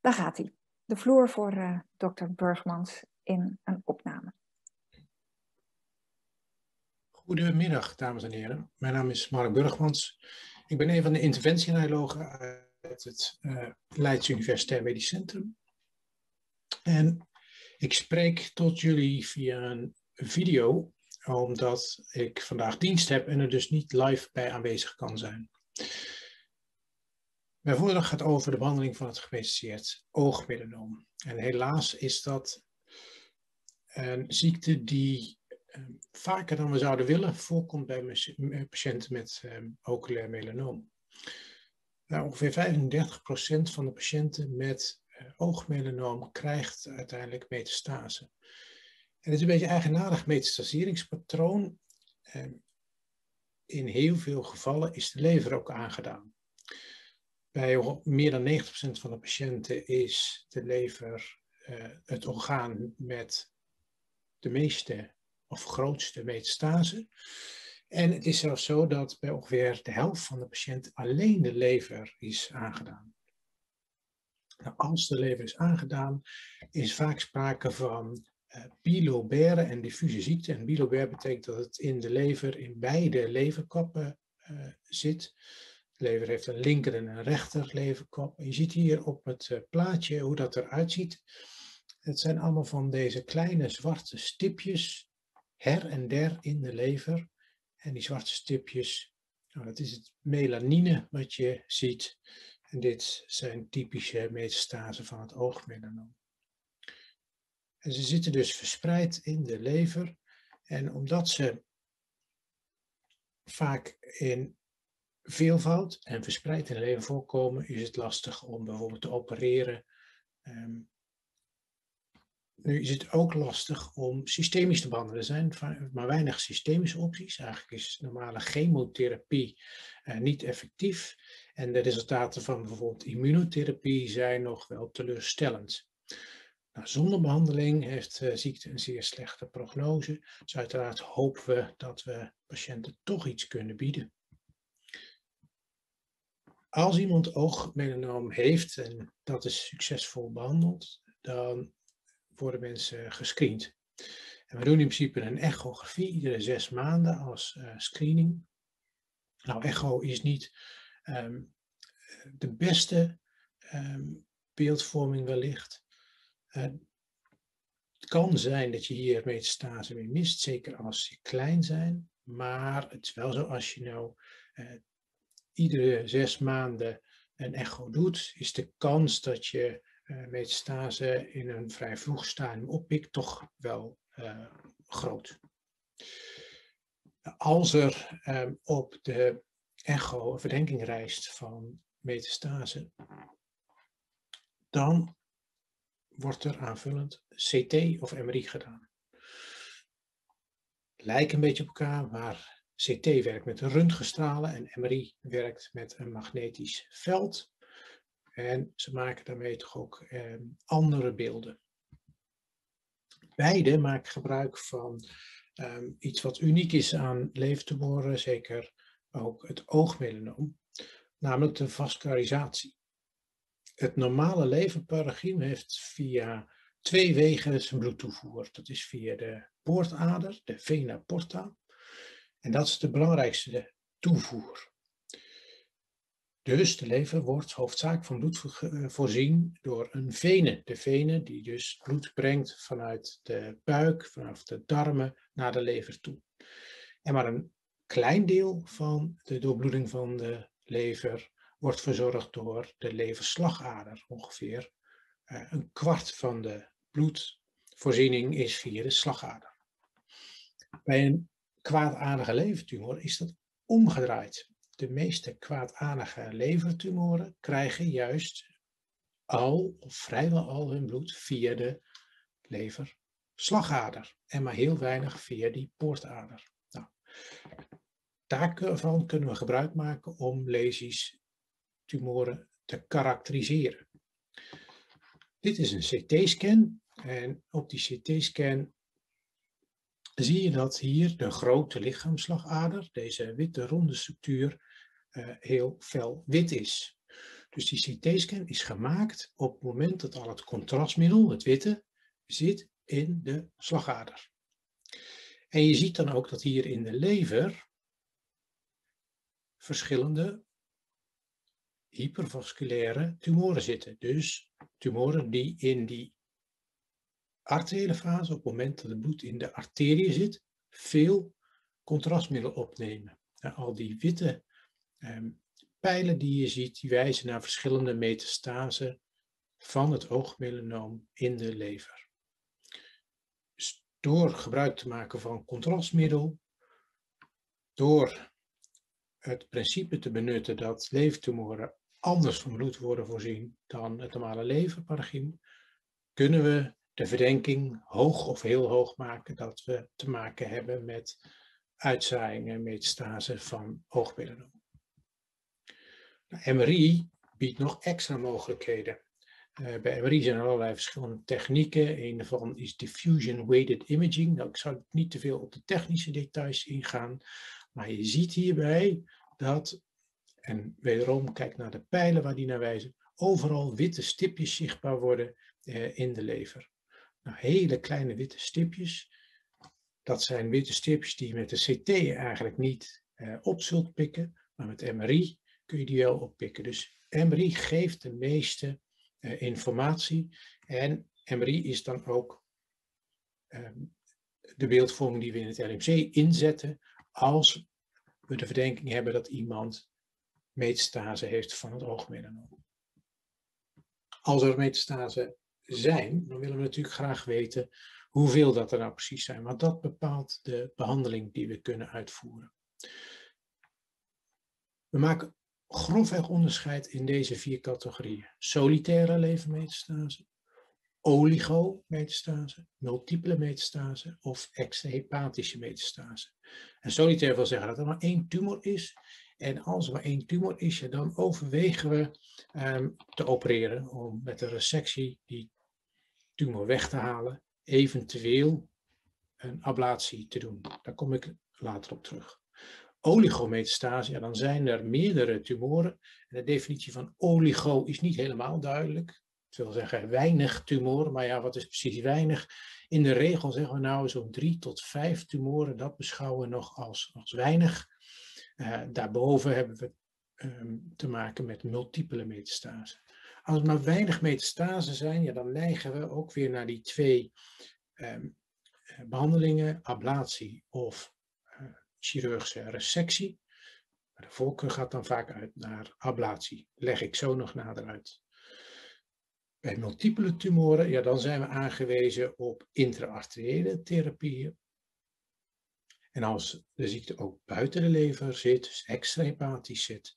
Daar gaat hij. De vloer voor uh, dokter Burgmans in een opname. Goedemiddag, dames en heren. Mijn naam is Mark Burgmans. Ik ben een van de interventieneurologen uit het uh, Leids Universitair Medisch Centrum. En ik spreek tot jullie via een video, omdat ik vandaag dienst heb en er dus niet live bij aanwezig kan zijn. Mijn voordracht gaat over de behandeling van het gemetastaseerd oogmelanoom. En helaas is dat een ziekte die um, vaker dan we zouden willen voorkomt bij patiënten met um, oculair melanoom. Nou, ongeveer 35% van de patiënten met uh, oogmelanoom krijgt uiteindelijk metastase. En het is een beetje eigenaardig metastaseringspatroon. Um, in heel veel gevallen is de lever ook aangedaan. Bij meer dan 90% van de patiënten is de lever uh, het orgaan met de meeste of grootste metastase. En het is zelfs zo dat bij ongeveer de helft van de patiënten alleen de lever is aangedaan. Nou, als de lever is aangedaan, is vaak sprake van uh, bilobere en diffuse ziekte. En bilobere betekent dat het in de lever, in beide leverkappen uh, zit. De lever heeft een linker en een rechter leverkop. je ziet hier op het uh, plaatje hoe dat eruit ziet. Het zijn allemaal van deze kleine zwarte stipjes her en der in de lever. En die zwarte stipjes, nou, dat is het melanine wat je ziet. En dit zijn typische metastasen van het oogmelanoom. En ze zitten dus verspreid in de lever. En omdat ze vaak in veelvoud en verspreid in de lever voorkomen, is het lastig om bijvoorbeeld te opereren. Um, nu is het ook lastig om systemisch te behandelen. Er zijn maar weinig systemische opties. Eigenlijk is normale chemotherapie uh, niet effectief. En de resultaten van bijvoorbeeld immunotherapie zijn nog wel teleurstellend. Nou, zonder behandeling heeft de ziekte een zeer slechte prognose. Dus uiteraard hopen we dat we patiënten toch iets kunnen bieden. Als iemand oogmelanoom heeft en dat is succesvol behandeld, dan worden mensen gescreend. En we doen in principe een echografie iedere zes maanden als uh, screening. Nou, echo is niet um, de beste um, beeldvorming wellicht. Uh, het kan zijn dat je hier metastase mee mist, zeker als ze klein zijn. Maar het is wel zo als je nou uh, iedere zes maanden een echo doet, is de kans dat je uh, metastase in een vrij vroeg stadium oppikt toch wel uh, groot. Als er um, op de echo een verdenking rijst van metastase, dan wordt er aanvullend CT of MRI gedaan. Lijken een beetje op elkaar, maar CT werkt met röntgenstralen en MRI werkt met een magnetisch veld. En ze maken daarmee toch ook eh, andere beelden. Beide maken gebruik van um, iets wat uniek is aan levertumoren, zeker ook het oogmelanoom, namelijk de vascularisatie. Het normale leverparadigma heeft via twee wegen zijn bloedtoevoer. Dat is via de poortader, de vena porta, en dat is de belangrijkste toevoer. Dus de lever wordt hoofdzakelijk van bloed eh, voorzien door een vene. De vene die dus bloed brengt vanuit de buik, vanaf de darmen naar de lever toe. En maar een klein deel van de doorbloeding van de lever wordt verzorgd door de leverslagader. Ongeveer uh, een kwart van de bloedvoorziening is via de slagader. Bij een kwaadaardige levertumor is dat omgedraaid. De meeste kwaadaardige levertumoren krijgen juist al of vrijwel al hun bloed via de leverslagader en maar heel weinig via die poortader. Nou, daarvan kunnen we gebruik maken om lesies tumoren te karakteriseren. Dit is een CT-scan en op die CT-scan zie je dat hier de grote lichaamslagader, deze witte ronde structuur, uh, heel fel wit is. Dus die CT-scan is gemaakt op het moment dat al het contrastmiddel, het witte, zit in de slagader. En je ziet dan ook dat hier in de lever verschillende hypervasculaire tumoren zitten. Dus tumoren die in die arteriële fase, op het moment dat het bloed in de arterie zit, veel contrastmiddel opnemen. al die witte ehm, pijlen die je ziet, die wijzen naar verschillende metastasen van het oogmelanoom in de lever. Dus door gebruik te maken van contrastmiddel, door het principe te benutten dat levertumoren anders van bloed worden voorzien dan het normale leverparadigma, kunnen we de verdenking hoog of heel hoog maken dat we te maken hebben met uitzaaiingen en metastase van oogmelanoom. MRI biedt nog extra mogelijkheden. Uh, bij MRI zijn er allerlei verschillende technieken. Een daarvan is diffusion weighted imaging. Nou, ik zou niet te veel op de technische details ingaan, maar je ziet hierbij dat, en wederom kijk naar de pijlen waar die naar wijzen, overal witte stipjes zichtbaar worden uh, in de lever. Nou, hele kleine witte stipjes. Dat zijn witte stipjes die je met de CT eigenlijk niet uh, op zult pikken, maar met MRI kun je die wel oppikken. Dus MRI geeft de meeste uh, informatie en MRI is dan ook um, de beeldvorming die we in het LMC inzetten als we de verdenking hebben dat iemand metastase heeft van het oogmelanoom. Als er metastase zijn, dan willen we natuurlijk graag weten hoeveel dat er nou precies zijn, want dat bepaalt de behandeling die we kunnen uitvoeren. We maken grofweg onderscheid in deze vier categorieën. Solitaire levermetastase, oligometastase, multiple metastase of extrahepatische metastase. En solitair wil zeggen dat er maar één tumor is. En als er maar één tumor is, dan overwegen we um, te opereren om met een resectie die tumor weg te halen, eventueel een ablatie te doen. Daar kom ik later op terug oligometastase, ja, dan zijn er meerdere tumoren. En de definitie van oligo is niet helemaal duidelijk. Dat wil zeggen weinig tumoren, maar ja, wat is precies weinig? In de regel zeggen we nou zo'n drie tot vijf tumoren, dat beschouwen we nog als, weinig. Uh, daarboven hebben we um, te maken met multiple metastase. Als er maar weinig metastase zijn, ja, dan neigen we ook weer naar die twee um, behandelingen, ablatie of chirurgische resectie. De voorkeur gaat dan vaak uit naar ablatie. Leg ik zo nog nader uit. Bij multiple tumoren, ja, dan zijn we aangewezen op intraarteriële therapieën. En als de ziekte ook buiten de lever zit, dus extrahepatisch zit,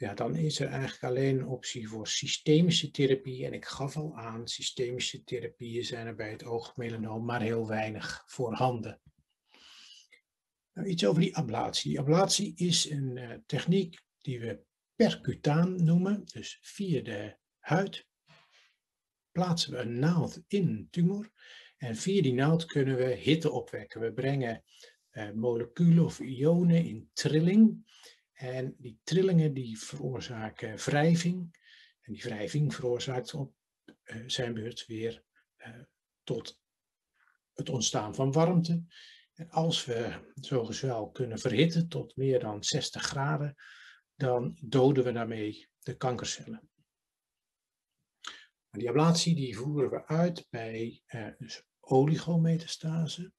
ja, dan is er eigenlijk alleen een optie voor systemische therapie. En ik gaf al aan, systemische therapieën zijn er bij het oogmelanoom maar heel weinig voorhanden. Nou, iets over die ablatie. ablatie is een uh, techniek die we percutaan noemen. Dus via de huid plaatsen we een naald in een tumor. En via die naald kunnen we hitte opwekken. We brengen uh, moleculen of ionen in trilling. En die trillingen die veroorzaken wrijving. En die wrijving veroorzaakt op uh, zijn beurt weer tot het ontstaan van warmte. En als we zogezwel kunnen verhitten tot meer dan 60 graden, dan doden we daarmee de kankercellen. Die ablatie die voeren we uit bij eh, dus oligometastase.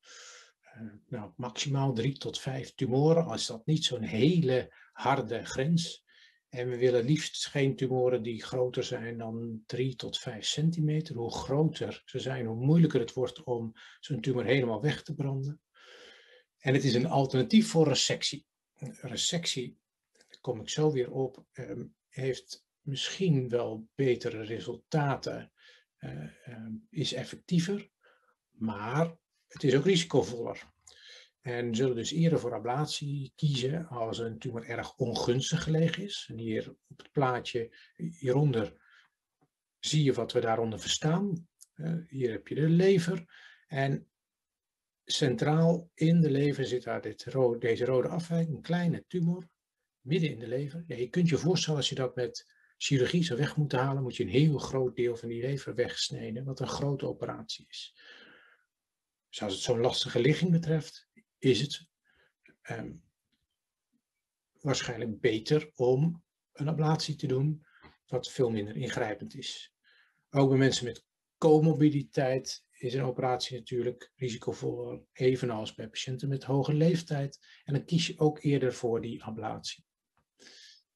Uh, nou, maximaal 3 tot 5 tumoren, als dat niet zo'n hele harde grens. En we willen liefst geen tumoren die groter zijn dan 3 tot 5 centimeter. Hoe groter ze zijn, hoe moeilijker het wordt om zo'n tumor helemaal weg te branden. En het is een alternatief voor resectie. Resectie, daar kom ik zo weer op, ehm, heeft misschien wel betere resultaten, uh, um, is effectiever, maar het is ook risicovoller. En zullen dus eerder voor ablatie kiezen als een tumor erg ongunstig gelegen is. En hier op het plaatje hieronder zie je wat we daaronder verstaan. Uh, hier heb je de lever. En centraal in de lever zit daar dit deze rode afwijking, een kleine tumor, midden in de lever. Je kunt je voorstellen als je dat met chirurgie zou weg moeten halen, moet je een heel groot deel van die lever wegsnijden, wat een grote operatie is. Dus als het zo'n lastige ligging betreft, is het ehm, waarschijnlijk beter om een ablatie te doen, wat veel minder ingrijpend is. Ook bij mensen met comorbiditeit is een operatie natuurlijk risicovoller, evenals bij patiënten met hoge leeftijd. En dan kies je ook eerder voor die ablatie.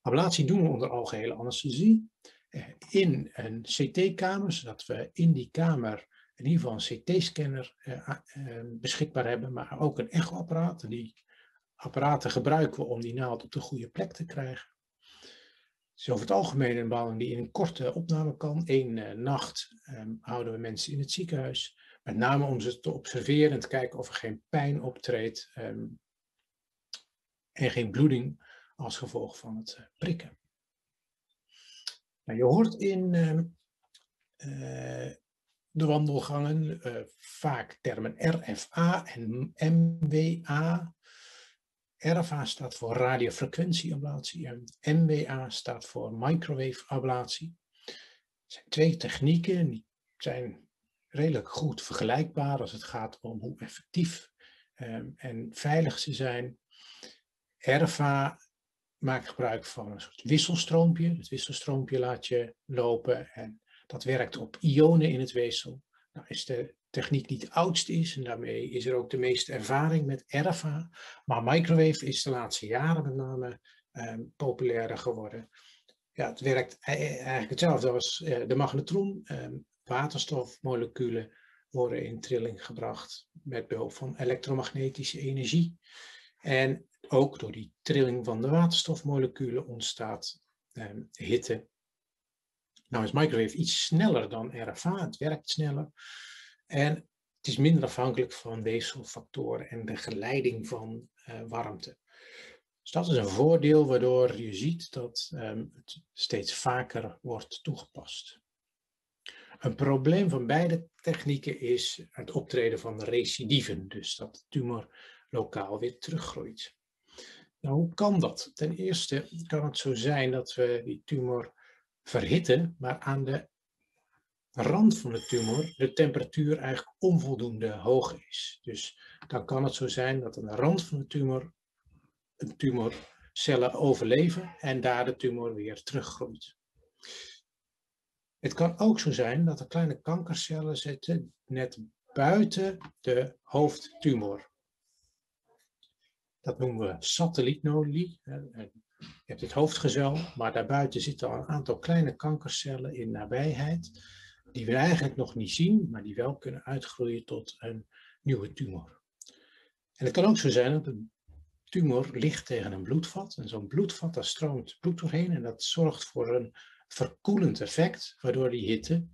Ablatie doen we onder algehele anesthesie eh, in een CT-kamer, zodat we in die kamer in ieder geval een CT-scanner eh, eh, beschikbaar hebben, maar ook een echoapparaat. Die apparaten gebruiken we om die naald op de goede plek te krijgen. Het is over het algemeen een behandeling die in een korte opname kan. Eén uh, nacht um, houden we mensen in het ziekenhuis. Met name om ze te observeren en te kijken of er geen pijn optreedt um, en geen bloeding als gevolg van het prikken. Nou, je hoort in uh, de wandelgangen vaak termen RFA en MWA. RFA staat voor radiofrequentieablatie en MWA staat voor microwave ablatie. Het zijn twee technieken die zijn redelijk goed vergelijkbaar als het gaat om hoe effectief um, en veilig ze zijn. RFA maakt gebruik van een soort wisselstroompje. Het wisselstroompje laat je lopen en dat werkt op ionen in het weefsel. Nou is de techniek die het oudst is en daarmee is er ook de meeste ervaring met ERFA. Maar microwave is de laatste jaren met name eh, populairder geworden. Ja, het werkt e-, e-, eigenlijk hetzelfde als eh, de magnetron. Eh, waterstofmoleculen worden in trilling gebracht met behulp van elektromagnetische energie. En ook door die trilling van de waterstofmoleculen ontstaat eh, hitte. Nou is microwave iets sneller dan RFA, het werkt sneller. En het is minder afhankelijk van weefselfactoren en de geleiding van uh, warmte. Dus dat is een voordeel waardoor je ziet dat um, het steeds vaker wordt toegepast. Een probleem van beide technieken is het optreden van recidieven, dus dat de tumor lokaal weer teruggroeit. Nou, hoe kan dat? Ten eerste kan het zo zijn dat we die tumor verhitten, maar aan de rand van de tumor de temperatuur eigenlijk onvoldoende hoog is. Dus dan kan het zo zijn dat aan de rand van de tumor een tumorcellen overleven en daar de tumor weer teruggroeit. Het kan ook zo zijn dat er kleine kankercellen zitten net buiten de hoofdtumor. Dat noemen we satellietnoduli. Je hebt het hoofdgezel, maar daarbuiten zitten al een aantal kleine kankercellen in nabijheid die we eigenlijk nog niet zien, maar die wel kunnen uitgroeien tot een nieuwe tumor. En het kan ook zo zijn dat een tumor ligt tegen een bloedvat. En zo'n bloedvat, daar stroomt bloed doorheen en dat zorgt voor een verkoelend effect, waardoor die hitte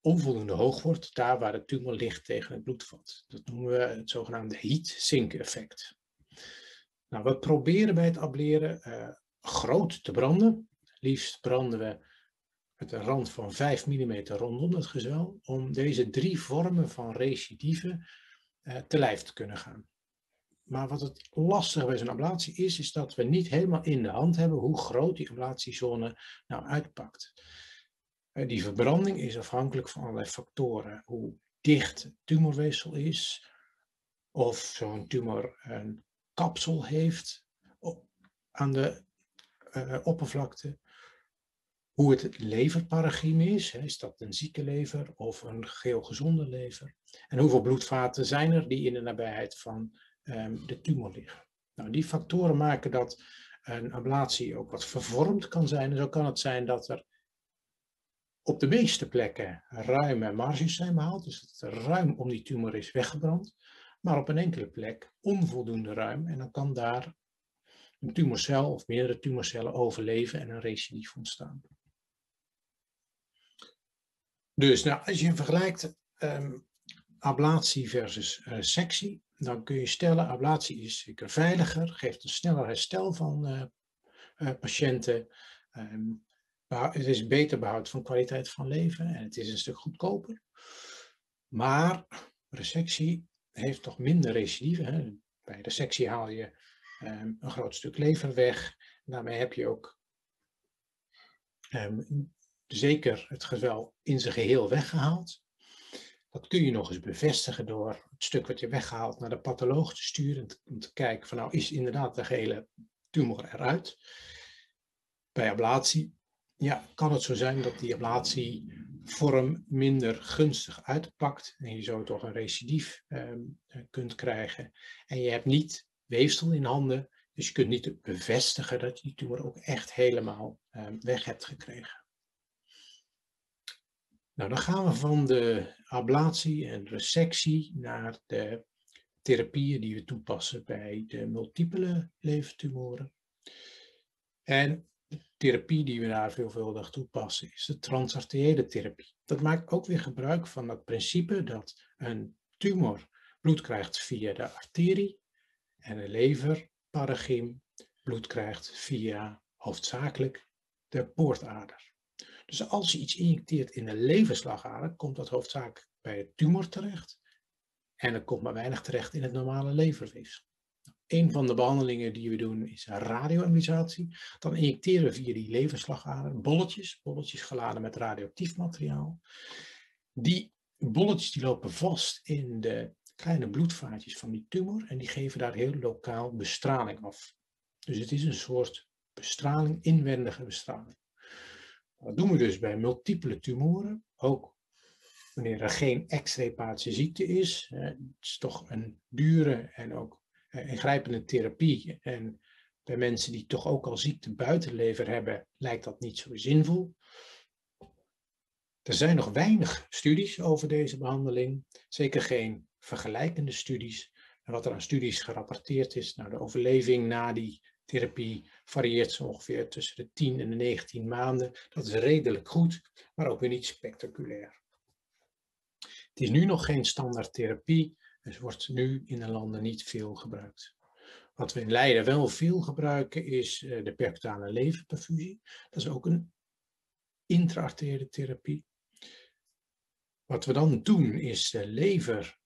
onvoldoende hoog wordt, daar waar de tumor ligt tegen het bloedvat. Dat noemen we het zogenaamde heat sink effect. Nou, we proberen bij het ableren uh, groot te branden. Liefst branden we met een rand van 5 mm rondom het gezwel, om deze drie vormen van recidieven uh, te lijf te kunnen gaan. Maar wat het lastige bij zo'n ablatie is, is dat we niet helemaal in de hand hebben hoe groot die ablatiezone nou uitpakt. Uh, die verbranding is afhankelijk van allerlei factoren. Hoe dicht het tumorweefsel is, of zo'n tumor een kapsel heeft aan de uh, oppervlakte, hoe het leverparagiem is. Is dat een zieke lever of een geel gezonde lever? En hoeveel bloedvaten zijn er die in de nabijheid van um, de tumor liggen? Nou, die factoren maken dat een ablatie ook wat vervormd kan zijn. En zo kan het zijn dat er op de meeste plekken ruime marges zijn behaald, dus dat er ruim om die tumor is weggebrand, maar op een enkele plek onvoldoende ruim. En dan kan daar een tumorcel of meerdere tumorcellen overleven en een recidief ontstaan. Dus nou, als je vergelijkt um, ablatie versus uh, sectie, dan kun je stellen, ablatie is zeker veiliger, geeft een sneller herstel van uh, uh, patiënten. Um, het is beter behoud van kwaliteit van leven en het is een stuk goedkoper. Maar resectie heeft toch minder recidive. Bij resectie haal je um, een groot stuk lever weg. Daarmee heb je ook ehm, zeker het gezwel in zijn geheel weggehaald. Dat kun je nog eens bevestigen door het stuk wat je weggehaald naar de patholoog te sturen. Om te kijken van nou is inderdaad de gehele tumor eruit. Bij ablatie ja, kan het zo zijn dat die ablatievorm minder gunstig uitpakt. En je zo toch een recidief ehm, kunt krijgen. En je hebt niet weefsel in handen. Dus je kunt niet bevestigen dat je die tumor ook echt helemaal ehm, weg hebt gekregen. Nou, dan gaan we van de ablatie en resectie naar de therapieën die we toepassen bij de multiple levertumoren. En therapie die we daar veelvuldig toepassen is de transarteriële therapie. Dat maakt ook weer gebruik van het principe dat een tumor bloed krijgt via de arterie en een leverparagiem bloed krijgt via hoofdzakelijk de poortader. Dus als je iets injecteert in de leverslagader, komt dat hoofdzakelijk bij het tumor terecht. En er komt maar weinig terecht in het normale leverweefsel. Een van de behandelingen die we doen is radioembolisatie. Dan injecteren we via die leverslagader bolletjes, bolletjes geladen met radioactief materiaal. Die bolletjes die lopen vast in de kleine bloedvaatjes van die tumor en die geven daar heel lokaal bestraling af. Dus het is een soort bestraling, inwendige bestraling. Dat doen we dus bij multiple tumoren, ook wanneer er geen extrepatische ziekte is. Het is toch een dure en ook ingrijpende therapie. En bij mensen die toch ook al ziekte buiten lever hebben, lijkt dat niet zo zinvol. Er zijn nog weinig studies over deze behandeling, zeker geen vergelijkende studies. Wat er aan studies gerapporteerd is, nou de overleving na die therapie varieert zo ongeveer tussen de 10 en de 19 maanden. Dat is redelijk goed, maar ook weer niet spectaculair. Het is nu nog geen standaard therapie, dus wordt nu in de landen niet veel gebruikt. Wat we in Leiden wel veel gebruiken is eh, de percutane leverperfusie. Dat is ook een intraarteriële therapie. Wat we dan doen is de lever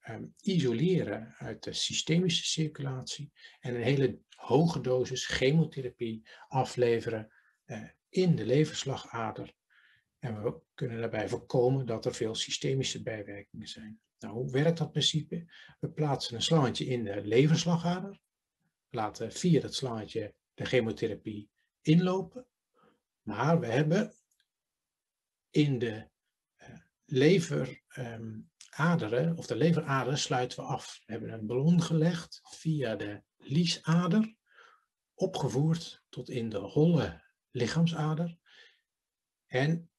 Ehm, isoleren uit de systemische circulatie en een hele hoge dosis chemotherapie afleveren uh, in de leverslagader. En we kunnen daarbij voorkomen dat er veel systemische bijwerkingen zijn. Nou, hoe werkt dat principe? We plaatsen een slangetje in de leverslagader, laten via dat slangetje de chemotherapie inlopen, maar we hebben in de uh, lever um, aderen, of de leveraderen, sluiten we af. We hebben een ballon gelegd via de liesader, opgevoerd tot in de holle lichaamsader. En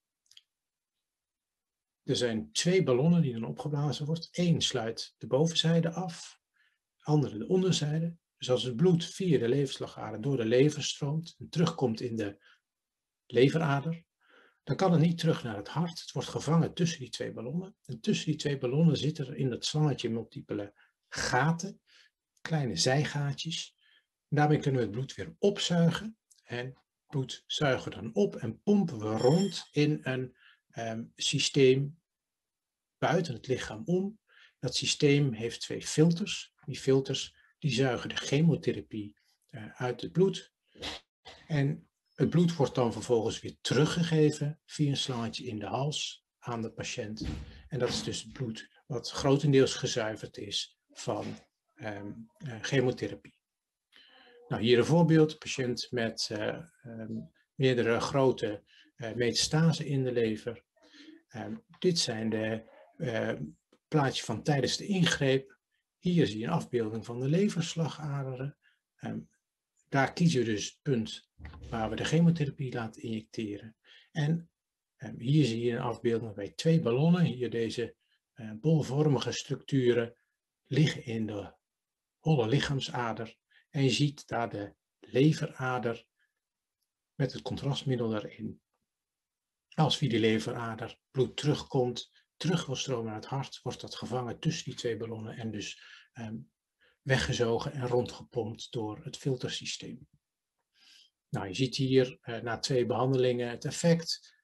er zijn twee ballonnen die dan opgeblazen wordt. Eén sluit de bovenzijde af, de andere de onderzijde. Dus als het bloed via de leverslagader door de lever stroomt en terugkomt in de leverader, dan kan het niet terug naar het hart. Het wordt gevangen tussen die twee ballonnen. En tussen die twee ballonnen zitten er in dat slangetje multiple gaten, kleine zijgaatjes. Daarmee kunnen we het bloed weer opzuigen. En bloed zuigen we dan op en pompen we rond in een ehm, systeem buiten het lichaam om. Dat systeem heeft twee filters. Die filters die zuigen de chemotherapie uh, uit het bloed. En het bloed wordt dan vervolgens weer teruggegeven via een slangetje in de hals aan de patiënt. En dat is dus het bloed wat grotendeels gezuiverd is van um, uh, chemotherapie. Nou, hier een voorbeeld. Een patiënt met uh, um, meerdere grote uh, metastasen in de lever. Um, dit zijn de plaatjes van tijdens de ingreep. Hier zie je een afbeelding van de leverslagaderen. Daar kiezen we dus het punt waar we de chemotherapie laten injecteren. En um, hier zie je een afbeelding bij twee ballonnen. Hier deze uh, bolvormige structuren liggen in de holle lichaamsader. En je ziet daar de leverader met het contrastmiddel erin. Als via die leverader bloed terugkomt, terug wil stromen naar het hart, wordt dat gevangen tussen die twee ballonnen en dus um, weggezogen en rondgepompt door het filtersysteem. Nou, je ziet hier uh, na twee behandelingen het effect.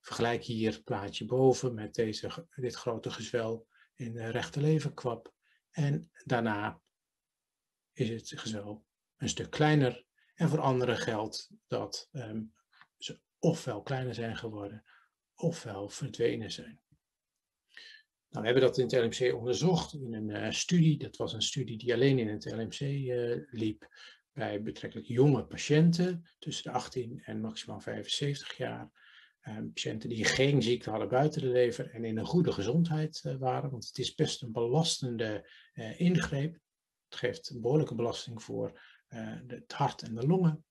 Vergelijk hier het plaatje boven met deze, dit grote gezwel in de rechterleverkwap. En daarna is het gezwel een stuk kleiner. En voor anderen geldt dat um, ofwel kleiner zijn geworden, ofwel verdwenen zijn. Nou, we hebben dat in het LMC onderzocht in een uh, studie. Dat was een studie die alleen in het LMC eh, liep bij betrekkelijk jonge patiënten tussen de 18 en maximaal 75 jaar. Uh, patiënten die geen ziekte hadden buiten de lever en in een goede gezondheid waren. Want het is best een belastende ingreep. Het geeft een behoorlijke belasting voor het hart en de longen.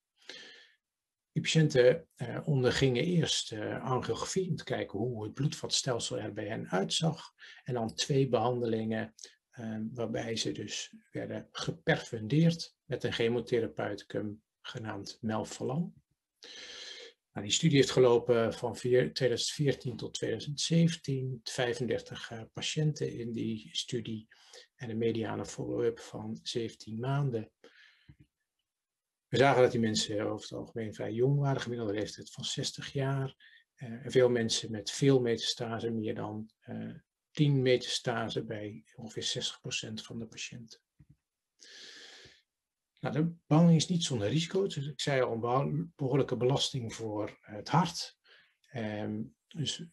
Die patiënten eh, ondergingen eerst uh, angiografie om te kijken hoe het bloedvatstelsel er bij hen uitzag. En dan twee behandelingen eh, waarbij ze dus werden geperfundeerd met een chemotherapeuticum genaamd melphalan. Nou, die studie heeft gelopen van 2014 tot 2017, 35 uh, patiënten in die studie en een mediane follow-up van 17 maanden. We zagen dat die mensen over het algemeen vrij jong waren, gemiddelde leeftijd van 60 jaar. Uh, en veel mensen met veel metastase, meer dan uh, eh, 10 metastase bij ongeveer 60% van de patiënten. Nou, de behandeling is niet zonder risico. Dus ik zei al, een behoorlijke belasting voor het hart. Um, dus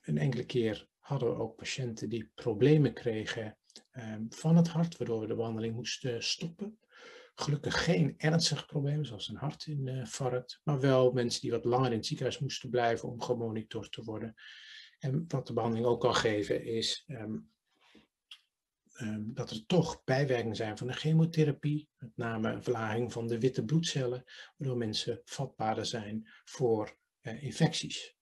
een enkele keer hadden we ook patiënten die problemen kregen um, van het hart, waardoor we de behandeling moesten stoppen. Gelukkig geen ernstige problemen, zoals een hartinfarct, maar wel mensen die wat langer in het ziekenhuis moesten blijven om gemonitord te worden. En wat de behandeling ook kan geven is um, um, dat er toch bijwerkingen zijn van de chemotherapie, met name een verlaging van de witte bloedcellen, waardoor mensen vatbaarder zijn voor uh, infecties.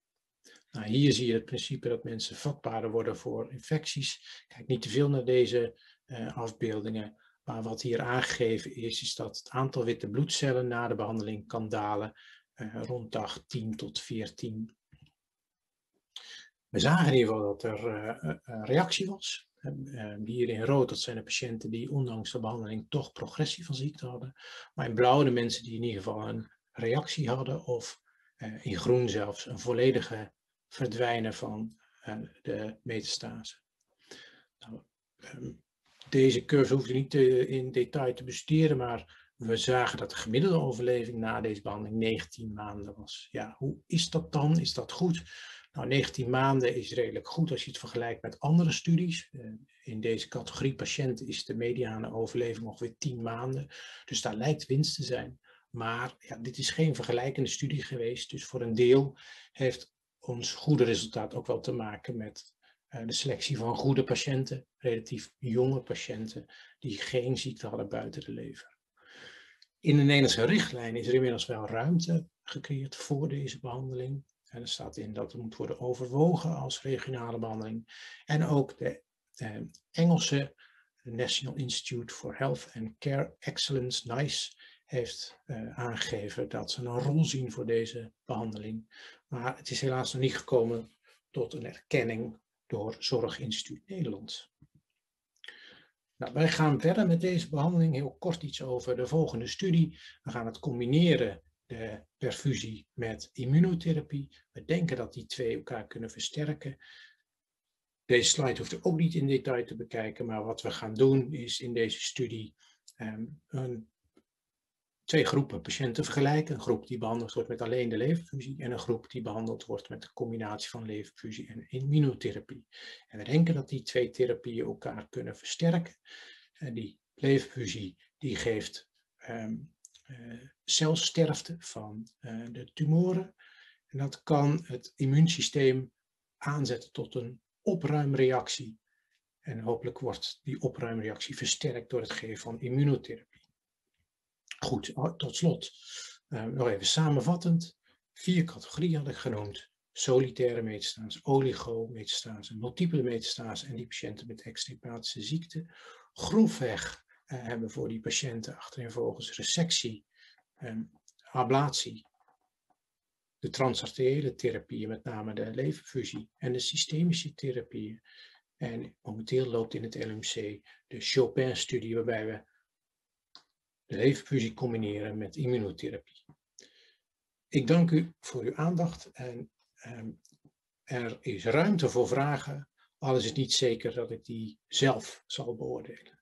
Nou, hier zie je het principe dat mensen vatbaarder worden voor infecties. Kijk niet te veel naar deze uh, afbeeldingen, maar wat hier aangegeven is, is dat het aantal witte bloedcellen na de behandeling kan dalen uh, rond dag 10 tot 14. We zagen in ieder geval dat er uh, een reactie was. Hier in rood, dat zijn de patiënten die ondanks de behandeling toch progressie van ziekte hadden. Maar in blauw de mensen die in ieder geval een reactie hadden of in groen zelfs een volledige verdwijnen van de metastase. Nou, um, deze curve hoeft je niet te, in detail te bestuderen, maar we zagen dat de gemiddelde overleving na deze behandeling 19 maanden was. Ja, hoe is dat dan? Is dat goed? Nou, 19 maanden is redelijk goed als je het vergelijkt met andere studies. Eh, in deze categorie patiënten is de mediane overleving ongeveer 10 maanden. Dus daar lijkt winst te zijn. Maar ja, dit is geen vergelijkende studie geweest. Dus voor een deel heeft ons goede resultaat ook wel te maken met eh, de selectie van goede patiënten, relatief jonge patiënten, die geen ziekte hadden buiten de lever. In de Nederlandse richtlijn is er inmiddels wel ruimte gecreëerd voor deze behandeling. En er staat in dat het moet worden overwogen als regionale behandeling. En ook de eh, Engelse National Institute for Health and Care Excellence, NICE, heeft eh, aangegeven dat ze een rol zien voor deze behandeling. Maar het is helaas nog niet gekomen tot een erkenning door Zorginstituut Nederland. Nou, wij gaan verder met deze behandeling. Heel kort iets over de volgende studie. We gaan het combineren, de perfusie met immunotherapie. We denken dat die twee elkaar kunnen versterken. Deze slide hoeft er ook niet in detail te bekijken, maar wat we gaan doen is in deze studie um, een twee groepen patiënten vergelijken. Een groep die behandeld wordt met alleen de leverfusie en een groep die behandeld wordt met de combinatie van leverfusie en immunotherapie. En we denken dat die twee therapieën elkaar kunnen versterken. En die leverfusie die geeft um, celsterfte van uh, de tumoren. En dat kan het immuunsysteem aanzetten tot een opruimreactie. En hopelijk wordt die opruimreactie versterkt door het geven van immunotherapie. Goed, oh, tot slot, uh, nog even samenvattend. Vier categorieën had ik genoemd. Solitaire metastase, oligometastase, multiple metastase en die patiënten met extripatische ziekte. Grofweg uh, hebben we voor die patiënten achtereenvolgens resectie, um, ablatie, de transarteriële therapieën, met name de leverfusie en de systemische therapieën. En momenteel loopt in het LMC de Chopin-studie waarbij we de leverfusie combineren met immunotherapie. Ik dank u voor uw aandacht en um, er is ruimte voor vragen, al is het niet zeker dat ik die zelf zal beoordelen.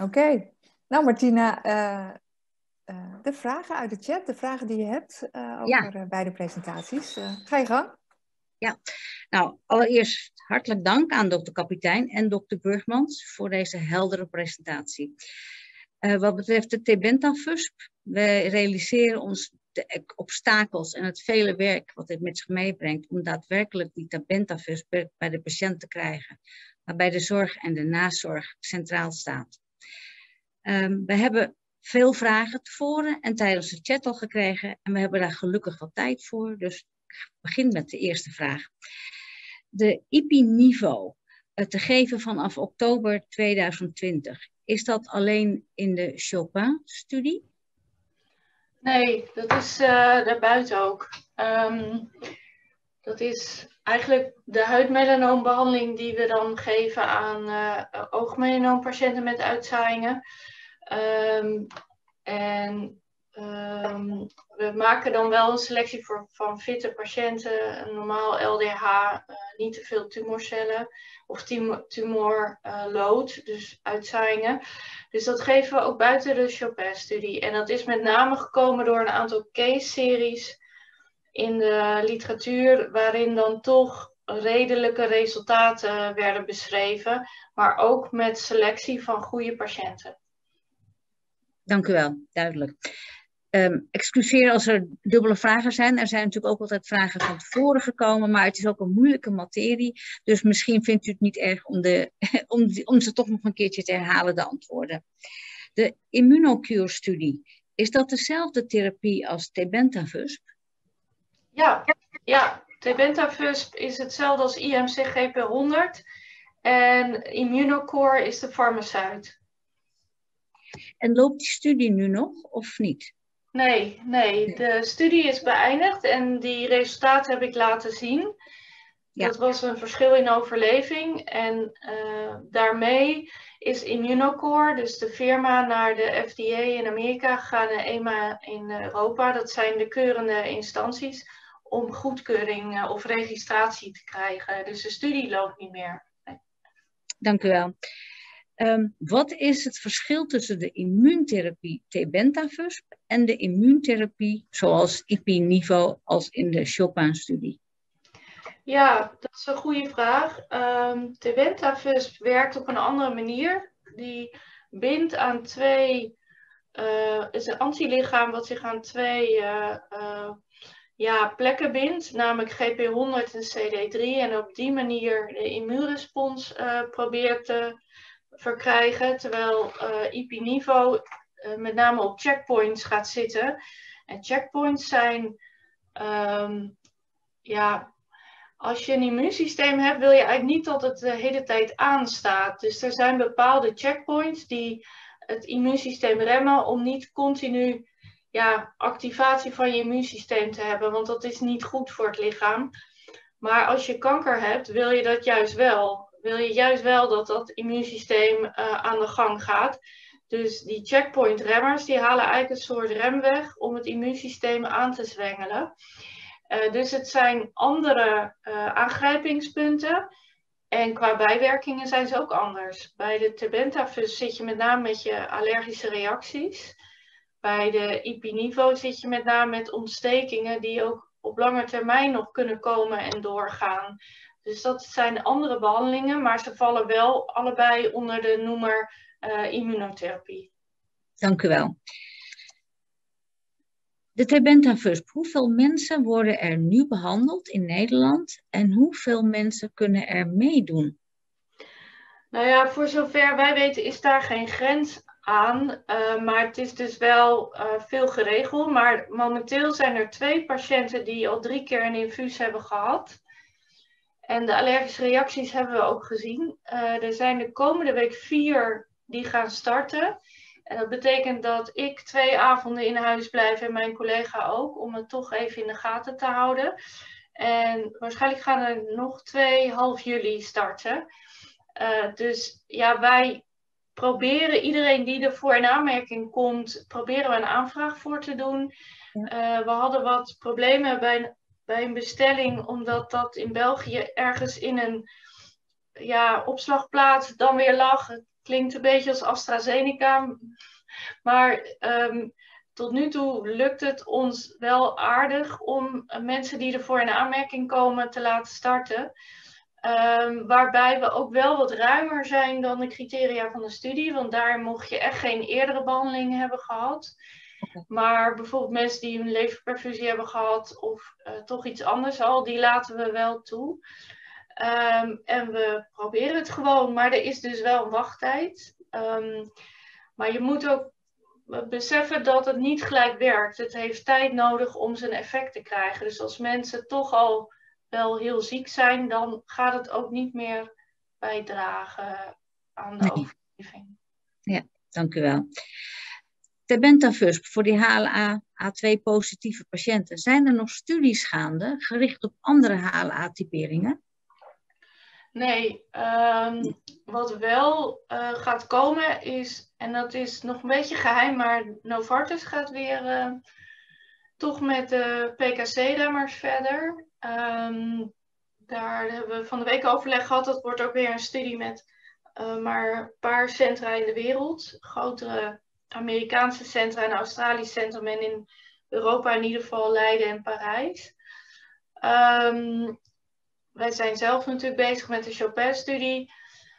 Oké, nou Martina, uh, de vragen uit de chat, de vragen die je hebt over beide presentaties. ga je gang. Ja, nou allereerst hartelijk dank aan dokter Kapitein en dokter Burgmans voor deze heldere presentatie. Wat betreft de Tebenta-FUSP, we realiseren ons de obstakels en het vele werk wat dit met zich meebrengt om daadwerkelijk die tabentafus bij de patiënt te krijgen, waarbij de zorg en de nazorg centraal staat. Um, we hebben veel vragen tevoren en tijdens de chat al gekregen en we hebben daar gelukkig wat tijd voor, dus ik begin met de eerste vraag. De IP-niveau te geven vanaf oktober 2020, is dat alleen in de Chopin-studie? Nee, dat is uh, daarbuiten ook. Um, dat is eigenlijk de huidmelanoombehandeling die we dan geven aan uh, oogmelanoompatiënten met uitzaaiingen. Um, en um, we maken dan wel een selectie voor, van fitte patiënten, een normaal LDH, uh, niet te veel tumorcellen of tumorlood, dus uitzaaiingen. Dus dat geven we ook buiten de Chopin-studie. En dat is met name gekomen door een aantal case-series in de literatuur, waarin dan toch redelijke resultaten werden beschreven, maar ook met selectie van goede patiënten. Dank u wel, duidelijk. Um, excuseer als er dubbele vragen zijn. Er zijn natuurlijk ook altijd vragen van tevoren gekomen, maar het is ook een moeilijke materie. Dus misschien vindt u het niet erg om, de, om, om ze toch nog een keertje te herhalen, de antwoorden. De immunocure-studie, is dat dezelfde therapie als Tebentafusp? Ja, ja. Tebentafusp is hetzelfde als IMCGP100 en Immunocore is de farmaceut. En loopt die studie nu nog of niet? Nee, nee, de studie is beëindigd en die resultaten heb ik laten zien. Ja. Dat was een verschil in overleving en uh, daarmee is Immunocore, dus de firma, naar de FDA in Amerika gegaan en EMA in Europa. Dat zijn de keurende instanties om goedkeuring uh, of registratie te krijgen. Dus de studie loopt niet meer. Nee. Dank u wel. Um, wat is het verschil tussen de immuuntherapie Tebentafusp en de immuuntherapie zoals IP-niveau als in de Chopin-studie? Ja, dat is een goede vraag. Um, Tebentafusp werkt op een andere manier. Die bindt aan twee, uh, is een antilichaam wat zich aan twee uh, uh, ja, plekken bindt, namelijk GP100 en CD3. En op die manier de immuunrespons probeert te verkrijgen, terwijl eh, IP-niveau eh, met name op checkpoints gaat zitten. En checkpoints zijn, um, ja, als je een immuunsysteem hebt, wil je eigenlijk niet dat het de hele tijd aanstaat. Dus er zijn bepaalde checkpoints die het immuunsysteem remmen om niet continu ja, activatie van je immuunsysteem te hebben, want dat is niet goed voor het lichaam. Maar als je kanker hebt, wil je dat juist wel wil je juist wel dat dat immuunsysteem uh, aan de gang gaat. Dus die checkpoint remmers die halen eigenlijk een soort remweg om het immuunsysteem aan te zwengelen. Uh, dus het zijn andere uh, aangrijpingspunten. En qua bijwerkingen zijn ze ook anders. Bij de tebentafus zit je met name met je allergische reacties. Bij de IP-niveau zit je met name met ontstekingen die ook op lange termijn nog kunnen komen en doorgaan. Dus dat zijn andere behandelingen, maar ze vallen wel allebei onder de noemer uh, immunotherapie. Dank u wel. De Tebentafusp, hoeveel mensen worden er nu behandeld in Nederland en hoeveel mensen kunnen er meedoen? Nou ja, voor zover wij weten is daar geen grens aan, uh, maar het is dus wel uh, veel geregeld. Maar momenteel zijn er twee patiënten die al drie keer een infuus hebben gehad. En de allergische reacties hebben we ook gezien. Uh, er zijn de komende week vier die gaan starten. En dat betekent dat ik twee avonden in huis blijf en mijn collega ook, om het toch even in de gaten te houden. En waarschijnlijk gaan er nog twee half juli starten. Uh, dus ja, wij proberen iedereen die er voor in aanmerking komt, proberen we een aanvraag voor te doen. Uh, we hadden wat problemen bij bij een bestelling, omdat dat in België ergens in een ja, opslagplaats dan weer lag. Het klinkt een beetje als AstraZeneca. Maar um, tot nu toe lukt het ons wel aardig om mensen die ervoor in aanmerking komen te laten starten. Um, waarbij we ook wel wat ruimer zijn dan de criteria van de studie, want daar mocht je echt geen eerdere behandelingen hebben gehad. Maar bijvoorbeeld mensen die een leverperfusie hebben gehad of uh, toch iets anders al, die laten we wel toe. Um, en we proberen het gewoon, maar er is dus wel een wachttijd. Um, maar je moet ook beseffen dat het niet gelijk werkt. Het heeft tijd nodig om zijn effect te krijgen. Dus als mensen toch al wel heel ziek zijn, dan gaat het ook niet meer bijdragen aan de nee. overleving. Ja, dank u wel. Tebentafusp voor die HLA A2 positieve patiënten. Zijn er nog studies gaande gericht op andere HLA-typeringen? Nee, um, wat wel uh, gaat komen is, en dat is nog een beetje geheim, maar Novartis gaat weer uh, toch met de PKC-remmers verder. Um, daar hebben we van de week overleg gehad. Dat wordt ook weer een studie met uh, maar een paar centra in de wereld. Grotere Amerikaanse centra en Australische centra en in Europa in ieder geval Leiden en Parijs. Um, wij zijn zelf natuurlijk bezig met de Chopin-studie.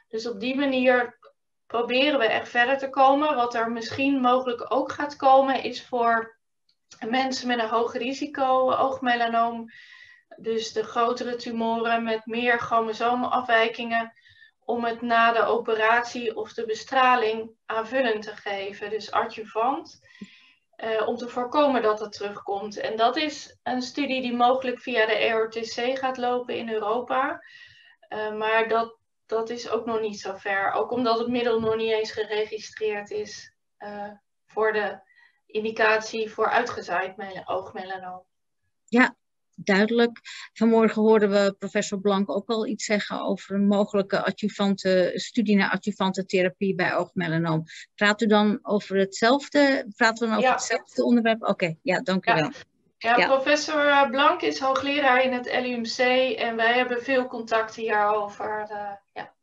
Dus op die manier proberen we echt verder te komen. Wat er misschien mogelijk ook gaat komen is voor mensen met een hoog risico oogmelanoom. Dus de grotere tumoren met meer chromosoomafwijkingen. Om het na de operatie of de bestraling aanvullend te geven. Dus adjuvant. Uh, om te voorkomen dat het terugkomt. En dat is een studie die mogelijk via de EORTC gaat lopen in Europa. Uh, maar dat, dat is ook nog niet zo ver. Ook omdat het middel nog niet eens geregistreerd is uh, voor de indicatie voor uitgezaaid oogmelanoom. Ja, duidelijk. Vanmorgen hoorden we professor Blank ook al iets zeggen over een mogelijke adjuvante, studie naar adjuvante therapie bij oogmelanoom. Praat u dan over hetzelfde, praten we dan over hetzelfde onderwerp? Oké, ja, dank u wel. Ja, ja, professor eh, Blank is hoogleraar in het LUMC en wij hebben veel contacten hierover. Uh, ja.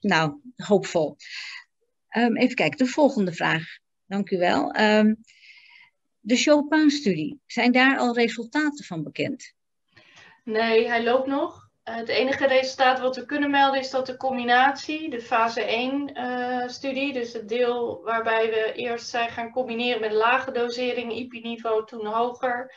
Nou, hoopvol. Um, even kijken, de volgende vraag. Dank u wel. Um, de Chopin-studie, zijn daar al resultaten van bekend? Nee, hij loopt nog. Het enige resultaat wat we kunnen melden is dat de combinatie, de fase 1-studie, uh, dus het deel waarbij we eerst zijn gaan combineren met lage dosering, IP-niveau, toen hoger,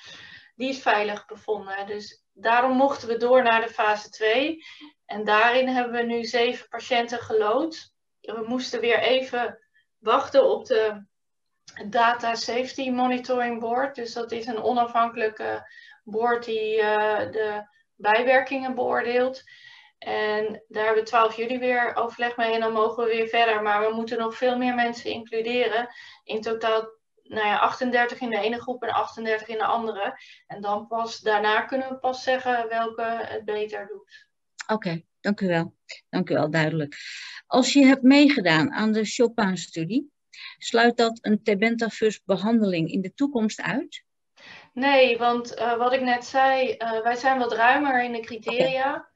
die is veilig bevonden. Dus daarom mochten we door naar de fase 2. En daarin hebben we nu zeven patiënten gelood. We moesten weer even wachten op de Data Safety Monitoring Board. Dus dat is een onafhankelijke board die uh, de bijwerkingen beoordeelt. En daar hebben we 12 juli weer overleg mee en dan mogen we weer verder. Maar we moeten nog veel meer mensen includeren. In totaal nou ja, 38 in de ene groep en 38 in de andere. En dan pas daarna kunnen we pas zeggen welke het beter doet. Oké, dank u wel. Dank u wel, duidelijk. Als je hebt meegedaan aan de Chopin-studie, Sluit dat een tebentafus behandeling in de toekomst uit? Nee, want uh, wat ik net zei, uh, wij zijn wat ruimer in de criteria.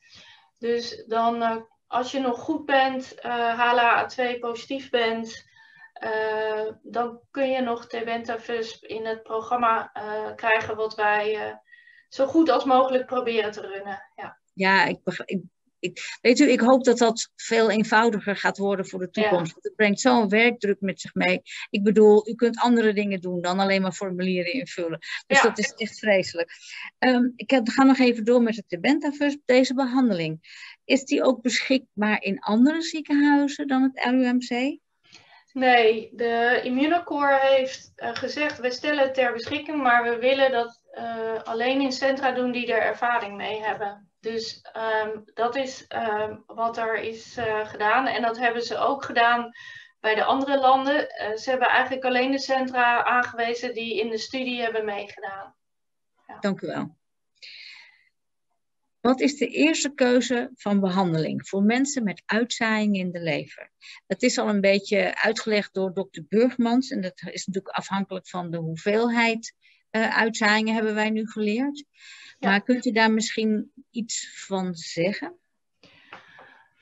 Dus dan, uh, als je nog goed bent, HLA-A2 positief bent, dan kun je nog tebentafus in het programma krijgen wat wij zo goed als mogelijk proberen te runnen. Ja, ja ik, ik ik, weet u, ik hoop dat dat veel eenvoudiger gaat worden voor de toekomst. Ja. Het brengt zo'n werkdruk met zich mee. Ik bedoel, u kunt andere dingen doen dan alleen maar formulieren invullen. Dus ja. dat is echt vreselijk. Um, ik ga nog even door met het Tebentafus. Deze behandeling, is die ook beschikbaar in andere ziekenhuizen dan het LUMC? Nee, de Immunocore heeft uh, gezegd, we stellen het ter beschikking, maar we willen dat uh, alleen in centra doen die er ervaring mee hebben. Dus um, dat is um, wat er is uh, gedaan. En dat hebben ze ook gedaan bij de andere landen. Uh, ze hebben eigenlijk alleen de centra aangewezen die in de studie hebben meegedaan. Ja. Dank u wel. Wat is de eerste keuze van behandeling voor mensen met uitzaaiing in de lever? Dat is al een beetje uitgelegd door dokter Burgmans. En dat is natuurlijk afhankelijk van de hoeveelheid uh, uitzaaiingen hebben wij nu geleerd. Ja. Maar kunt u daar misschien iets van zeggen?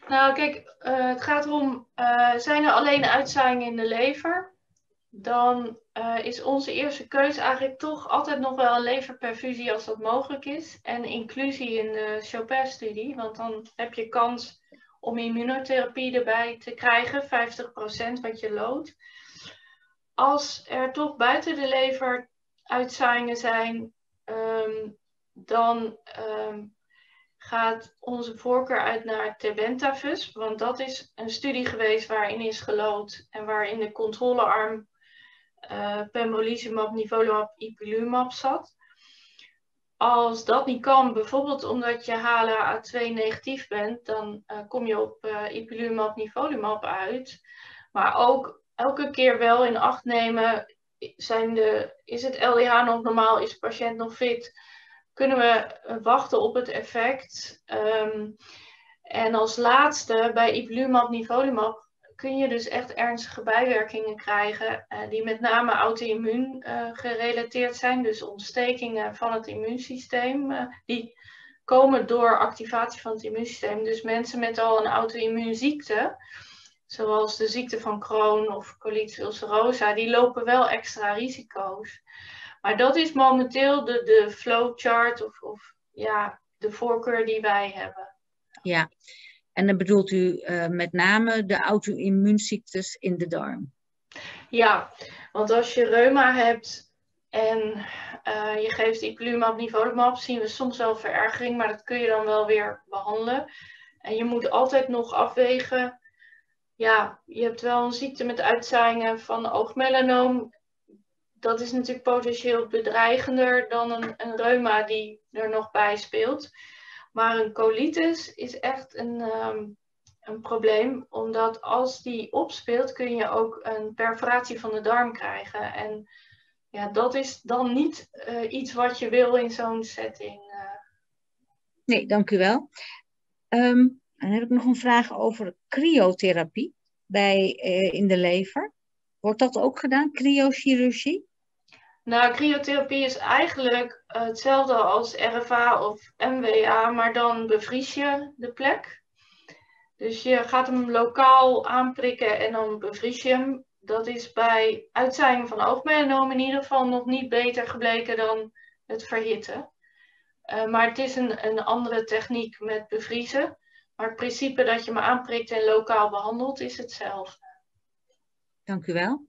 Nou, kijk, uh, het gaat erom, uh, zijn er alleen uitzaaiingen in de lever? dan is onze eerste keuze eigenlijk toch altijd nog wel een leverperfusie als dat mogelijk is. En inclusie in de Chopin-studie, want dan heb je kans om immunotherapie erbij te krijgen, 50% wat je lood. Als er toch buiten de lever uitzaaiingen zijn, um, dan um, gaat onze voorkeur uit naar Tebentafus, want dat is een studie geweest waarin is gelood en waarin de controlearm uh, pembrolizumab, nivolumab, ipilimumab zat. Als dat niet kan, bijvoorbeeld omdat je HLA-A2 negatief bent, dan uh, kom je op uh, ipilimumab, nivolumab uit. Maar ook elke keer wel in acht nemen, zijn de, is het LDH nog normaal, is de patiënt nog fit? Kunnen we wachten op het effect? Um, en als laatste, bij ipilimumab, nivolumab, kun je dus echt ernstige bijwerkingen krijgen, uh, die met name auto-immuun uh, gerelateerd zijn, dus ontstekingen van het immuunsysteem, uh, die komen door activatie van het immuunsysteem. Dus mensen met al een auto-immuunziekte, zoals de ziekte van Crohn of colitis ulcerosa, die lopen wel extra risico's. Maar dat is momenteel de, de flowchart of, of ja, de voorkeur die wij hebben. Ja, en dan bedoelt u uh, met name de auto-immuunziektes in de darm. Ja, want als je reuma hebt en uh, je geeft ipilimumab, nivolumab, zien we soms wel verergering, maar dat kun je dan wel weer behandelen. En je moet altijd nog afwegen. Ja, je hebt wel een ziekte met uitzaaiingen van oogmelanoom. Dat is natuurlijk potentieel bedreigender dan een, een reuma die er nog bij speelt. Maar een colitis is echt een, um, een probleem, omdat als die opspeelt kun je ook een perforatie van de darm krijgen. En ja, dat is dan niet uh, iets wat je wil in zo'n setting. Uh. Nee, dank u wel. Um, dan heb ik nog een vraag over cryotherapie bij, uh, in de lever. Wordt dat ook gedaan, cryochirurgie? Nou, cryotherapie is eigenlijk hetzelfde als RFA of MWA, maar dan bevries je de plek. Dus je gaat hem lokaal aanprikken en dan bevries je hem. Dat is bij uitzaaiing van oogmelanoom in ieder geval nog niet beter gebleken dan het verhitten. Uh, maar het is een, een andere techniek met bevriezen. Maar het principe dat je hem aanprikt en lokaal behandelt is hetzelfde. Dank u wel.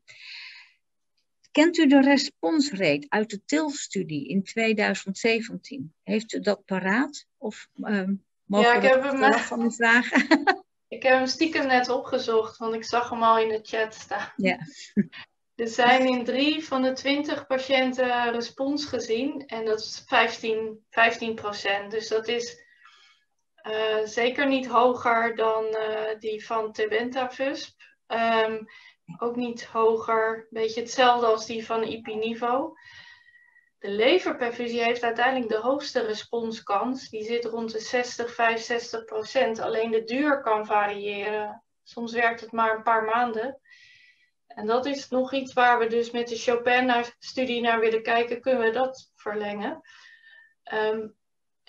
Kent u de responsrate uit de TIL-studie in 2017? Heeft u dat paraat? Of um, mogen ja, ik heb hem van de vragen? ik heb hem stiekem net opgezocht, want ik zag hem al in de chat staan. Ja. Er zijn in drie van de 20 patiënten respons gezien en dat is 15, 15 procent. Dus dat is uh, zeker niet hoger dan uh, die van Tebentafusp. Um, ook niet hoger, een beetje hetzelfde als die van IP-niveau. De leverperfusie heeft uiteindelijk de hoogste responskans. Die zit rond de 60, 65 procent. Alleen de duur kan variëren. Soms werkt het maar een paar maanden. En dat is nog iets waar we dus met de Chopin-studie naar willen kijken. Kunnen we dat verlengen? Um,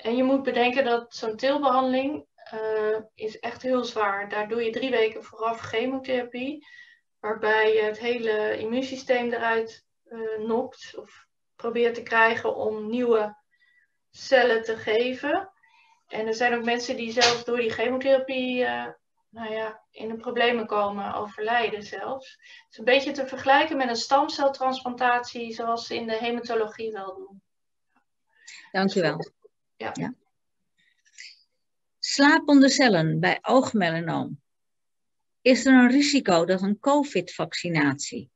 en je moet bedenken dat zo'n teelbehandeling uh, is echt heel zwaar. Daar doe je drie weken vooraf chemotherapie waarbij je het hele immuunsysteem eruit uh, nokt of probeert te krijgen om nieuwe cellen te geven. En er zijn ook mensen die zelfs door die chemotherapie uh, nou ja, in de problemen komen, overlijden zelfs. Het is een beetje te vergelijken met een stamceltransplantatie zoals ze in de hematologie wel doen. Dank u wel. Ja. ja. Slapende cellen bij oogmelanoom is er een risico dat een COVID-vaccinatie,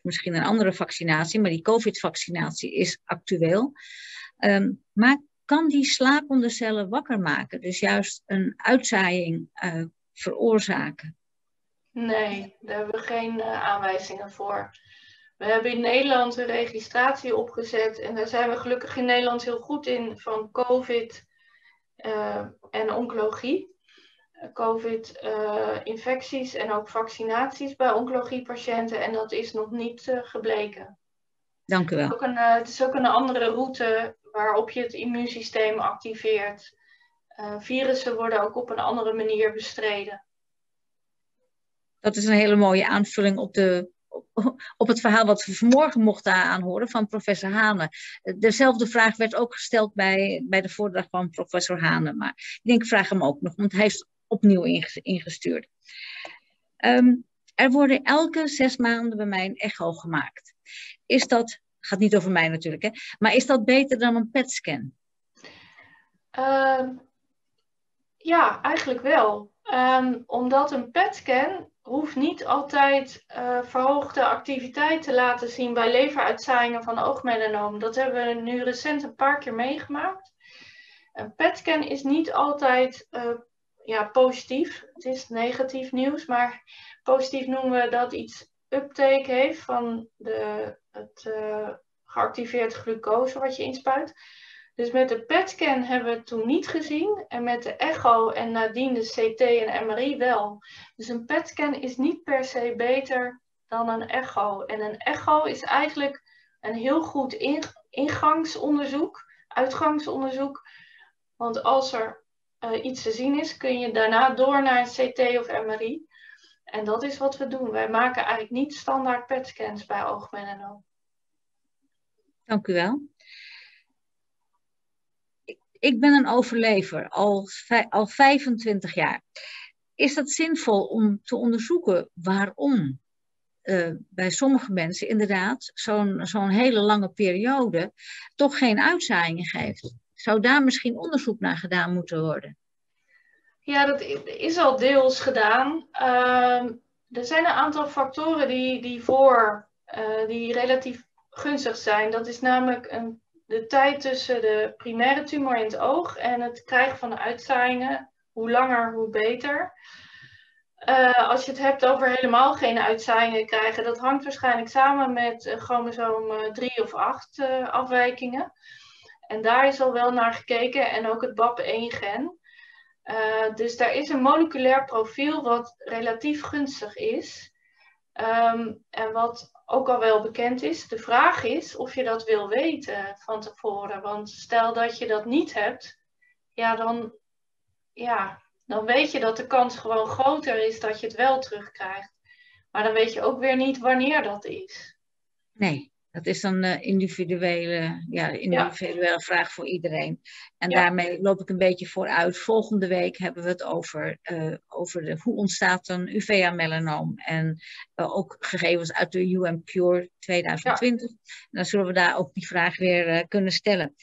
misschien een andere vaccinatie, maar die COVID-vaccinatie is actueel, um, maar kan die slapende cellen wakker maken? Dus juist een uitzaaiing uh, veroorzaken? Nee, daar hebben we geen uh, aanwijzingen voor. We hebben in Nederland een registratie opgezet en daar zijn we gelukkig in Nederland heel goed in van COVID uh, en oncologie. COVID-infecties en ook vaccinaties bij oncologiepatiënten. En dat is nog niet uh, gebleken. Dank u wel. Het is, een, het is, ook een, andere route waarop je het immuunsysteem activeert. Virussen worden ook op een andere manier bestreden. Dat is een hele mooie aanvulling op de, op het verhaal wat we vanmorgen mochten aanhoren van professor Hane. Dezelfde vraag werd ook gesteld bij, bij de voordracht van professor Hane. Maar ik denk, ik vraag hem ook nog, want hij is opnieuw ingestuurd. Ehm, er worden elke zes maanden bij mij een echo gemaakt. Is dat, gaat niet over mij natuurlijk, hè, maar is dat beter dan een PET-scan? Ehm, ja, eigenlijk wel. Ehm, omdat een PET-scan hoeft niet altijd uh, verhoogde activiteit te laten zien bij leveruitzaaiingen van oogmelanoom. Dat hebben we nu recent een paar keer meegemaakt. Een PET-scan is niet altijd uh, ja, positief. Het is negatief nieuws, maar positief noemen we dat iets uptake heeft van de, het uh, geactiveerd glucose wat je inspuit. Dus met de PET-scan hebben we het toen niet gezien en met de echo en nadien de CT en MRI wel. Dus een PET-scan is niet per se beter dan een echo. En een echo is eigenlijk een heel goed ingangsonderzoek, uitgangsonderzoek. Want als er uh, iets te zien is, kun je daarna door naar een CT of MRI. En dat is wat we doen. Wij maken eigenlijk niet standaard PET-scans bij oogmelanoom. Dank u wel. Ik ben een overlever al, al 25 jaar. Is dat zinvol om te onderzoeken waarom uh, bij sommige mensen inderdaad zo'n zo'n hele lange periode toch geen uitzaaiingen geeft? Zou daar misschien onderzoek naar gedaan moeten worden? Ja, dat is al deels gedaan. Uh, er zijn een aantal factoren die, die voor, uh, die relatief gunstig zijn. Dat is namelijk een de tijd tussen de primaire tumor in het oog en het krijgen van de uitzaaiingen, hoe langer, hoe beter. Uh, als je het hebt over helemaal geen uitzaaiingen krijgen, dat hangt waarschijnlijk samen met uh, chromosoom 3 of 8 uh, afwijkingen. En daar is al wel naar gekeken en ook het BAP1-gen. dus daar is een moleculair profiel wat relatief gunstig is. Um, en wat ook al wel bekend is. De vraag is of je dat wil weten van tevoren. Want stel dat je dat niet hebt, ja, dan, ja, dan weet je dat de kans gewoon groter is dat je het wel terugkrijgt. Maar dan weet je ook weer niet wanneer dat is. Nee. Dat is dan een individuele, ja, individuele vraag voor iedereen. En daarmee loop ik een beetje vooruit. Volgende week hebben we het over, uh, over de, hoe ontstaat een UVA-melanoom. En uh, ook gegevens uit de UM Pure 2020. En dan zullen we daar ook die vraag weer kunnen stellen.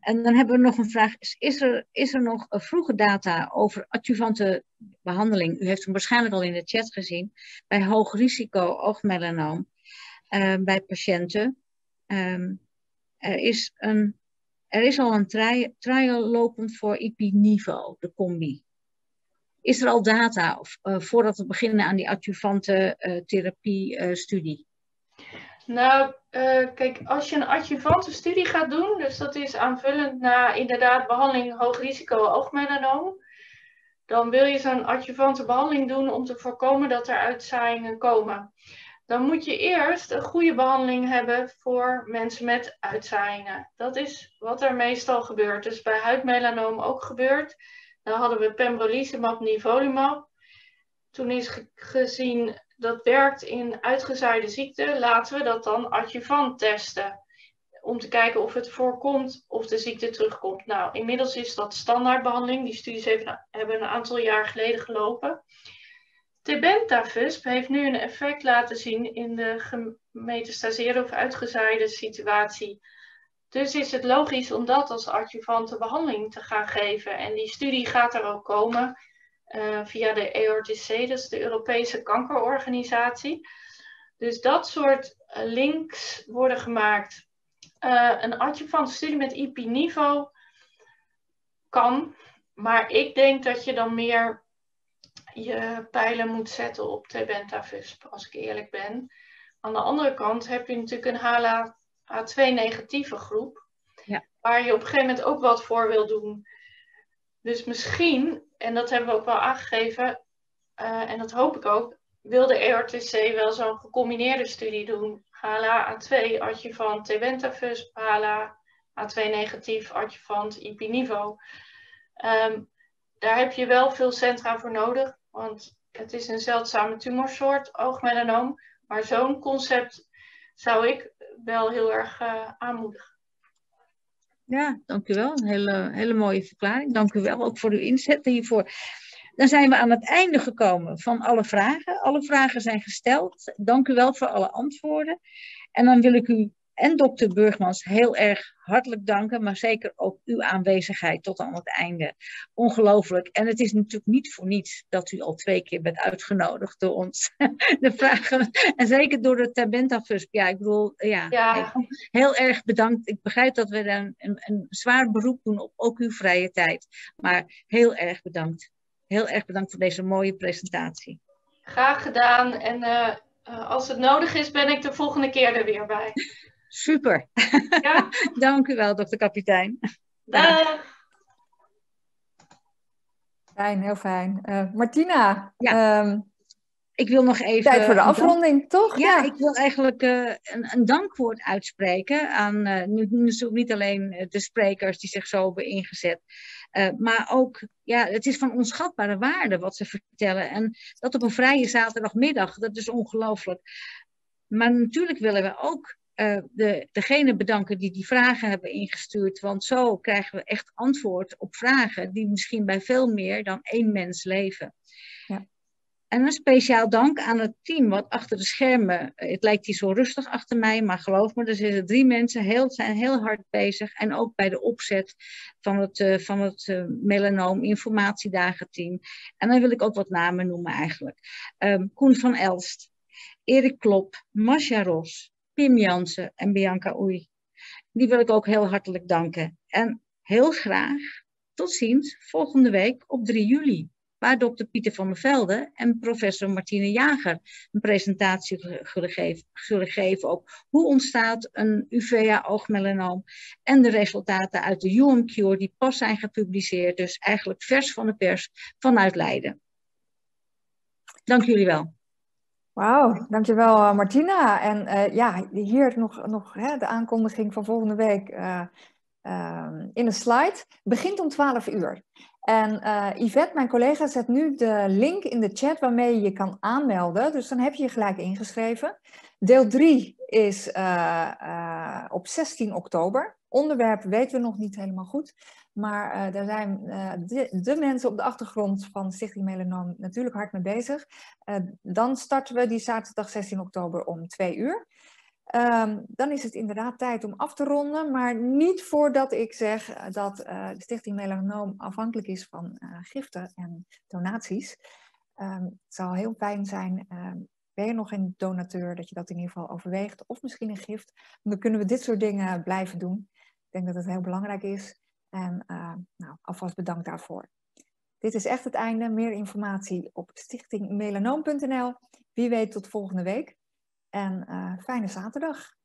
En dan hebben we nog een vraag. Is er, is er nog vroege data over adjuvante behandeling? U heeft hem waarschijnlijk al in de chat gezien. Bij hoog risico oogmelanoom. Uh, bij patiënten. Um, er, is een, er is al een tri trial lopend voor IP-niveau, de combi. Is er al data of, uh, voordat we beginnen aan die adjuvante uh, therapie-studie? Nou, kijk, als je een adjuvante studie gaat doen, dus dat is aanvullend naar inderdaad behandeling hoog risico oogmelanoom, dan wil je zo'n adjuvante behandeling doen om te voorkomen dat er uitzaaiingen komen dan moet je eerst een goede behandeling hebben voor mensen met uitzaaiingen. Dat is wat er meestal gebeurt. Dus bij huidmelanoom ook gebeurt. Dan hadden we pembrolizumab, nivolumab. Toen is gezien dat werkt in uitgezaaide ziekte, laten we dat dan adjuvant testen. Om te kijken of het voorkomt of de ziekte terugkomt. Nou, inmiddels is dat standaardbehandeling. Die studies hebben een aantal jaar geleden gelopen. Tebentafusp heeft nu een effect laten zien in de gemetastaseerde of uitgezaaide situatie. Dus is het logisch om dat als adjuvante behandeling te gaan geven. En die studie gaat er ook komen uh, via de EORTC, is de Europese Kankerorganisatie. Dus dat soort uh, links worden gemaakt. Uh, een adjuvante studie met IP-niveau kan, maar ik denk dat je dan meer je pijlen moet zetten op Tebentafusp, als ik eerlijk ben. Aan de andere kant heb je natuurlijk een HLA A2 negatieve groep, ja. waar je op een gegeven moment ook wat voor wil doen. Dus misschien, en dat hebben we ook wel aangegeven, uh, en dat hoop ik ook, wil de ERTC wel zo'n gecombineerde studie doen. HLA A2 adjuvant Tebentafusp, HLA A2 negatief adjuvant IP-niveau. Um, daar heb je wel veel centra voor nodig. Want het is een zeldzame tumorsoort, oogmelanoom. Maar zo'n concept zou ik wel heel erg aanmoedigen. Ja, dank u wel. Een hele, hele mooie verklaring. Dank u wel ook voor uw inzet hiervoor. Dan zijn we aan het einde gekomen van alle vragen. Alle vragen zijn gesteld. Dank u wel voor alle antwoorden. En dan wil ik u en dokter Burgmans heel erg hartelijk danken, maar zeker ook uw aanwezigheid tot aan het einde. Ongelooflijk. En het is natuurlijk niet voor niets dat u al twee keer bent uitgenodigd door ons. De vragen, en zeker door de Tabenta Fusp. Ja, ik bedoel, ja, ja. heel erg bedankt. Ik begrijp dat we een, een, een zwaar beroep doen op ook uw vrije tijd. Maar heel erg bedankt. Heel erg bedankt voor deze mooie presentatie. Graag gedaan. En uh, als het nodig is, ben ik de volgende keer er weer bij. Super. Ja? Dank u wel, dokter kapitein. Dag. Fijn, heel fijn. Uh, Martina, ja. Um, ik wil nog even. Tijd voor de afronding, toch? Ja, ja, ik wil eigenlijk uh, een, een, dankwoord uitspreken aan uh, nu, niet alleen de sprekers die zich zo hebben ingezet, maar ook, ja, het is van onschatbare waarde wat ze vertellen. En dat op een vrije zaterdagmiddag, dat is ongelooflijk. Maar natuurlijk willen we ook uh, de, degene bedanken die die vragen hebben ingestuurd. Want zo krijgen we echt antwoord op vragen die misschien bij veel meer dan één mens leven. Ja. En een speciaal dank aan het team wat achter de schermen, eh, het lijkt hier zo rustig achter mij, maar geloof me, er zitten drie mensen, heel, zijn heel hard bezig. En ook bij de opzet van het, uh, van het melanoom informatiedagenteam. En dan wil ik ook wat namen noemen eigenlijk. Um, Koen van Elst, Erik Klop, Masja Ros, Pim Jansen en Bianca Oei. Die wil ik ook heel hartelijk danken. En heel graag tot ziens volgende week op 3 juli. Waar dokter Pieter van der Velde en professor Martine Jager een presentatie zullen geven op hoe ontstaat een UVA-oogmelanoom en de resultaten uit de UM Cure die pas zijn gepubliceerd. Dus eigenlijk vers van de pers vanuit Leiden. Dank jullie wel. Wauw, dankjewel uh, Martina. En uh, ja, hier nog, nog hè, de aankondiging van volgende week uh, in een slide. Begint om 12 uur. En Yvette, mijn collega, zet nu de link in de chat waarmee je je kan aanmelden. Dus dan heb je je gelijk ingeschreven. Deel 3 is op 16 oktober. Onderwerp weten we nog niet helemaal goed. Maar uh, daar zijn de, de, mensen op de achtergrond van Stichting Melanoom natuurlijk hard mee bezig. Dan starten we die zaterdag 16 oktober om 2 uur. Um, dan is het inderdaad tijd om af te ronden, maar niet voordat ik zeg dat de Stichting Melanoom afhankelijk is van giften en donaties. Um, het zal heel fijn zijn um, ben je nog een donateur, dat je dat in ieder geval overweegt. Of misschien een gift. Dan kunnen we dit soort dingen blijven doen. Ik denk dat het heel belangrijk is. En uh, nou, alvast bedankt daarvoor. Dit is echt het einde. Meer informatie op stichtingmelanoom.nl. Wie weet tot volgende week. En uh, fijne zaterdag.